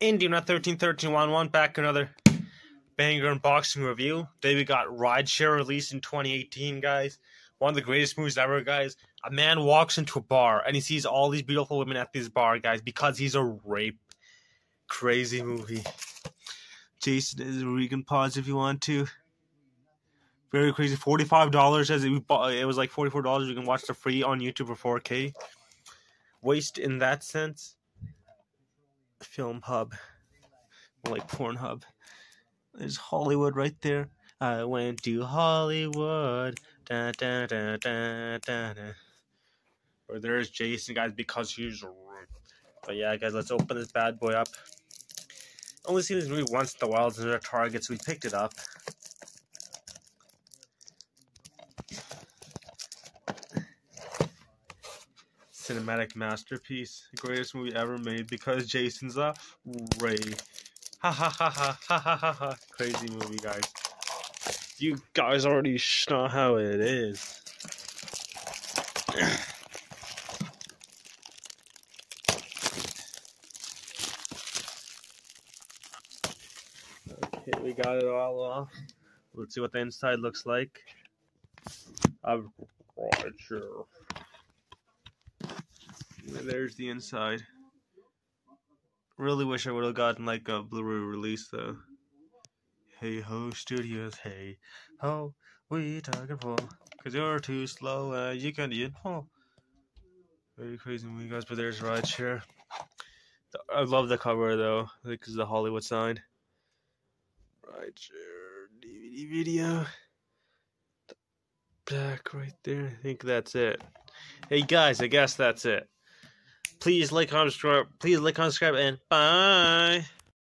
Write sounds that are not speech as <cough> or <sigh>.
Induna at 131311 back another banger unboxing review. Today we got Rideshare released in 2018, guys. One of the greatest movies ever, guys. A man walks into a bar and he sees all these beautiful women at this bar, guys, because he's a rape. Crazy movie. Jason is we can pause if you want to. Very crazy. Forty-five dollars as it, it was like forty-four dollars. You can watch the free on YouTube for 4K. Waste in that sense. Filmhub, like porn hub. There's Hollywood right there. I went to Hollywood. Da, da, da, da, da, da. Or there's Jason, guys, because he's. But yeah, guys, let's open this bad boy up. Only seen this movie once in a while. There's our Target, so we picked it up. Cinematic masterpiece, the greatest movie ever made because Jason's a Ray. Ha ha ha ha ha ha ha ha. Crazy movie, guys. You guys already know how it is. <clears throat> okay, we got it all off. Let's see what the inside looks like. I'm right here. There's the inside. Really wish I would have gotten like a Blu-ray release though. Hey ho studios, hey ho, we talking for? Cause you're too slow and you can't get home. Very crazy movie guys, but there's Rideshare. I love the cover though, because the Hollywood sign. Rideshare DVD video. Back right there. I think that's it. Hey guys, I guess that's it. Please like, comment, subscribe. Please like, comment, subscribe, and bye.